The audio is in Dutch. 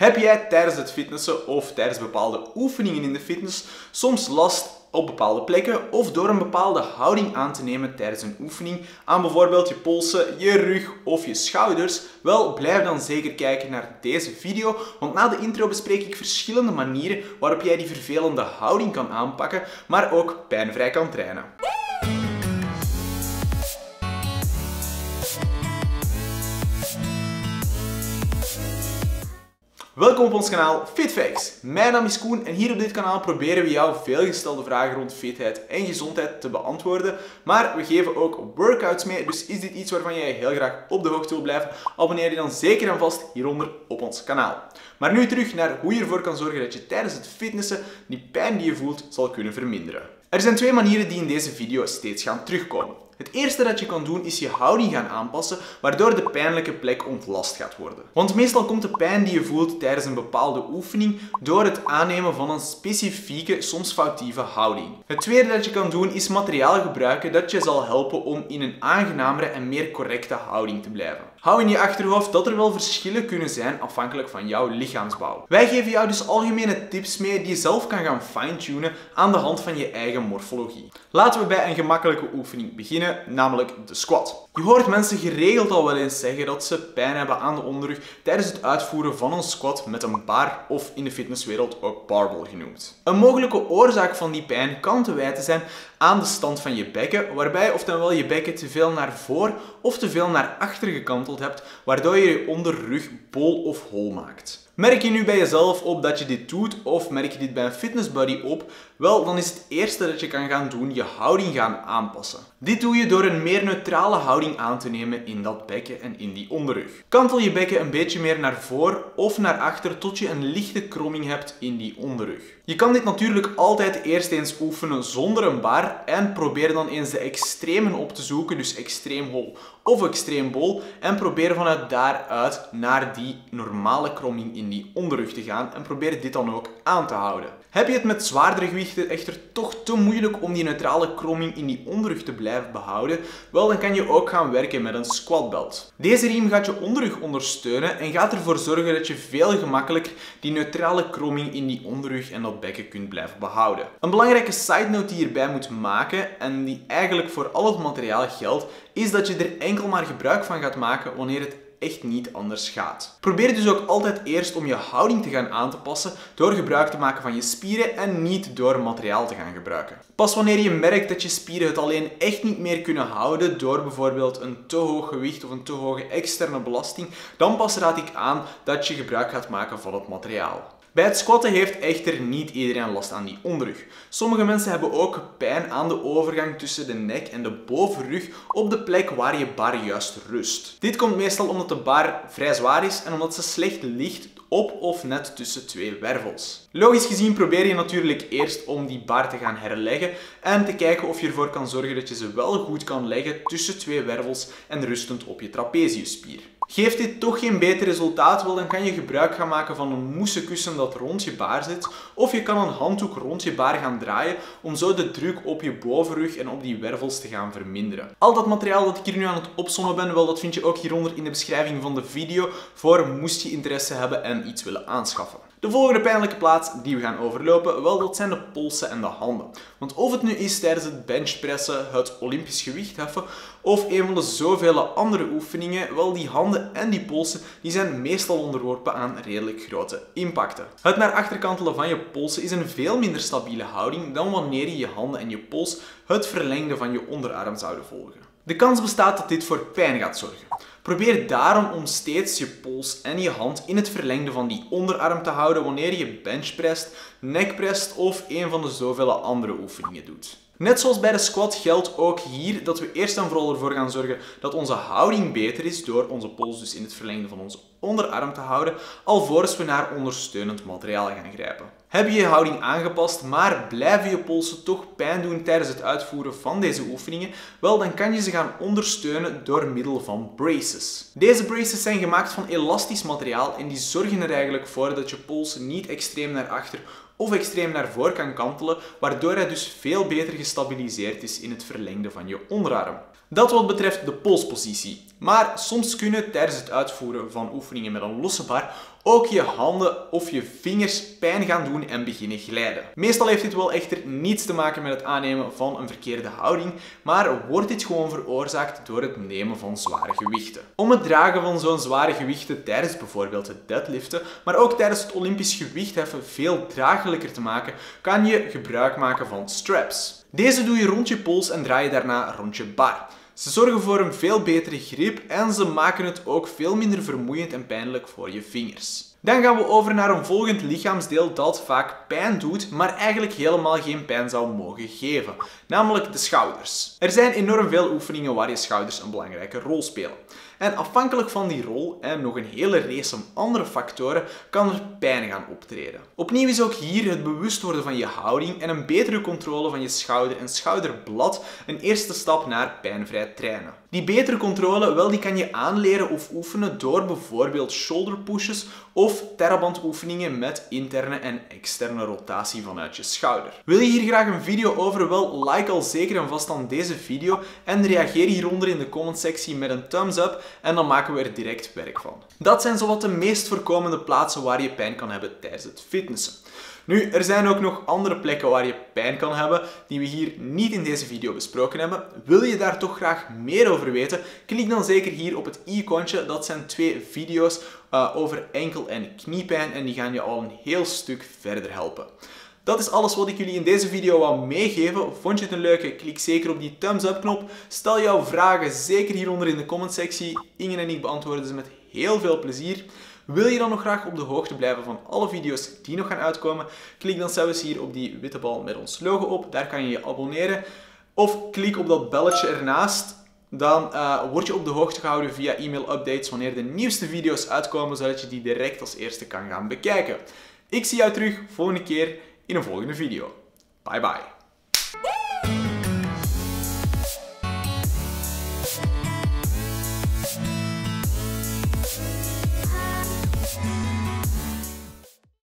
Heb jij tijdens het fitnessen of tijdens bepaalde oefeningen in de fitness soms last op bepaalde plekken of door een bepaalde houding aan te nemen tijdens een oefening aan bijvoorbeeld je polsen, je rug of je schouders, wel blijf dan zeker kijken naar deze video, want na de intro bespreek ik verschillende manieren waarop jij die vervelende houding kan aanpakken, maar ook pijnvrij kan trainen. Welkom op ons kanaal FitFacts. Mijn naam is Koen en hier op dit kanaal proberen we jou veelgestelde vragen rond fitheid en gezondheid te beantwoorden. Maar we geven ook workouts mee, dus is dit iets waarvan jij heel graag op de hoogte wil blijven, abonneer je dan zeker en vast hieronder op ons kanaal. Maar nu terug naar hoe je ervoor kan zorgen dat je tijdens het fitnessen die pijn die je voelt zal kunnen verminderen. Er zijn twee manieren die in deze video steeds gaan terugkomen. Het eerste dat je kan doen is je houding gaan aanpassen, waardoor de pijnlijke plek ontlast gaat worden. Want meestal komt de pijn die je voelt tijdens een bepaalde oefening door het aannemen van een specifieke, soms foutieve houding. Het tweede dat je kan doen is materiaal gebruiken dat je zal helpen om in een aangenamere en meer correcte houding te blijven. Hou in je achterhoofd dat er wel verschillen kunnen zijn afhankelijk van jouw lichaamsbouw. Wij geven jou dus algemene tips mee die je zelf kan gaan fine-tunen aan de hand van je eigen morfologie. Laten we bij een gemakkelijke oefening beginnen, namelijk de squat. Je hoort mensen geregeld al wel eens zeggen dat ze pijn hebben aan de onderrug tijdens het uitvoeren van een squat met een bar of in de fitnesswereld ook barbell genoemd. Een mogelijke oorzaak van die pijn kan te wijten zijn aan de stand van je bekken, waarbij oftewel je bekken te veel naar voor of te veel naar achter gekanteld hebt, waardoor je je onderrug bol of hol maakt. Merk je nu bij jezelf op dat je dit doet of merk je dit bij een fitnessbuddy op? Wel, dan is het eerste dat je kan gaan doen je houding gaan aanpassen. Dit doe je door een meer neutrale houding aan te nemen in dat bekken en in die onderrug. Kantel je bekken een beetje meer naar voor of naar achter tot je een lichte kromming hebt in die onderrug. Je kan dit natuurlijk altijd eerst eens oefenen zonder een bar en probeer dan eens de extremen op te zoeken, dus extreem hol of extreem bol en probeer vanuit daaruit naar die normale kromming in die onderrug te gaan en probeer dit dan ook aan te houden. Heb je het met zwaardere gewichten echter toch te moeilijk om die neutrale kromming in die onderrug te blijven behouden, wel dan kan je ook gaan werken met een squat belt. Deze riem gaat je onderrug ondersteunen en gaat ervoor zorgen dat je veel gemakkelijker die neutrale kromming in die onderrug en dat bekken kunt blijven behouden. Een belangrijke side note die je hierbij moet maken en die eigenlijk voor al het materiaal geldt, is dat je er enkel maar gebruik van gaat maken wanneer het echt niet anders gaat. Probeer dus ook altijd eerst om je houding te gaan aan te passen door gebruik te maken van je spieren en niet door materiaal te gaan gebruiken. Pas wanneer je merkt dat je spieren het alleen echt niet meer kunnen houden door bijvoorbeeld een te hoog gewicht of een te hoge externe belasting, dan pas raad ik aan dat je gebruik gaat maken van het materiaal. Bij het squatten heeft echter niet iedereen last aan die onderrug. Sommige mensen hebben ook pijn aan de overgang tussen de nek en de bovenrug op de plek waar je bar juist rust. Dit komt meestal omdat de bar vrij zwaar is en omdat ze slecht ligt op of net tussen twee wervels. Logisch gezien probeer je natuurlijk eerst om die bar te gaan herleggen en te kijken of je ervoor kan zorgen dat je ze wel goed kan leggen tussen twee wervels en rustend op je trapeziusspier. Geeft dit toch geen beter resultaat, dan kan je gebruik gaan maken van een moessenkussen dat rond je baar zit. Of je kan een handdoek rond je baar gaan draaien om zo de druk op je bovenrug en op die wervels te gaan verminderen. Al dat materiaal dat ik hier nu aan het opsommen ben, wel dat vind je ook hieronder in de beschrijving van de video voor moest je interesse hebben en iets willen aanschaffen. De volgende pijnlijke plaats die we gaan overlopen, wel dat zijn de polsen en de handen. Want of het nu is tijdens het benchpressen, het olympisch gewicht heffen of een van de zoveel andere oefeningen, wel die handen en die polsen die zijn meestal onderworpen aan redelijk grote impacten. Het naar achter kantelen van je polsen is een veel minder stabiele houding dan wanneer je je handen en je pols het verlengde van je onderarm zouden volgen. De kans bestaat dat dit voor pijn gaat zorgen. Probeer daarom om steeds je pols en je hand in het verlengde van die onderarm te houden wanneer je benchpresst, nekprest of een van de zoveel andere oefeningen doet. Net zoals bij de squat geldt ook hier dat we eerst en vooral ervoor gaan zorgen dat onze houding beter is door onze pols dus in het verlengde van onze onderarm te houden, alvorens we naar ondersteunend materiaal gaan grijpen. Heb je je houding aangepast, maar blijven je polsen toch pijn doen tijdens het uitvoeren van deze oefeningen? Wel, dan kan je ze gaan ondersteunen door middel van braces. Deze braces zijn gemaakt van elastisch materiaal en die zorgen er eigenlijk voor dat je pols niet extreem naar achter of extreem naar voren kan kantelen, waardoor hij dus veel beter gestabiliseerd is in het verlengde van je onderarm. Dat wat betreft de polspositie. Maar soms kunnen tijdens het uitvoeren van oefeningen met een losse bar ook je handen of je vingers pijn gaan doen en beginnen glijden. Meestal heeft dit wel echter niets te maken met het aannemen van een verkeerde houding, maar wordt dit gewoon veroorzaakt door het nemen van zware gewichten. Om het dragen van zo'n zware gewichten tijdens bijvoorbeeld het deadliften, maar ook tijdens het Olympisch gewichtheffen veel draaglijker te maken, kan je gebruik maken van straps. Deze doe je rond je pols en draai je daarna rond je bar. Ze zorgen voor een veel betere grip en ze maken het ook veel minder vermoeiend en pijnlijk voor je vingers. Dan gaan we over naar een volgend lichaamsdeel dat vaak pijn doet, maar eigenlijk helemaal geen pijn zou mogen geven, namelijk de schouders. Er zijn enorm veel oefeningen waar je schouders een belangrijke rol spelen. En afhankelijk van die rol en nog een hele race van andere factoren kan er pijn gaan optreden. Opnieuw is ook hier het bewust worden van je houding en een betere controle van je schouder en schouderblad een eerste stap naar pijnvrij trainen. Die betere controle, wel, die kan je aanleren of oefenen door bijvoorbeeld shoulder pushes of terrabandoefeningen met interne en externe rotatie vanuit je schouder. Wil je hier graag een video over? Wel, like al zeker en vast aan deze video en reageer hieronder in de comment sectie met een thumbs up en dan maken we er direct werk van. Dat zijn zowat de meest voorkomende plaatsen waar je pijn kan hebben tijdens het fitnessen. Nu, er zijn ook nog andere plekken waar je pijn kan hebben, die we hier niet in deze video besproken hebben. Wil je daar toch graag meer over weten? Klik dan zeker hier op het icoontje. Dat zijn twee video's uh, over enkel- en kniepijn en die gaan je al een heel stuk verder helpen. Dat is alles wat ik jullie in deze video wou meegeven. Vond je het een leuke? Klik zeker op die thumbs up knop. Stel jouw vragen zeker hieronder in de comment sectie. Ingen en ik beantwoorden ze met heel veel plezier. Wil je dan nog graag op de hoogte blijven van alle video's die nog gaan uitkomen? Klik dan zelfs hier op die witte bal met ons logo op. Daar kan je je abonneren. Of klik op dat belletje ernaast. Dan uh, word je op de hoogte gehouden via e-mail updates wanneer de nieuwste video's uitkomen, zodat je die direct als eerste kan gaan bekijken. Ik zie jou terug volgende keer in een volgende video. Bye bye.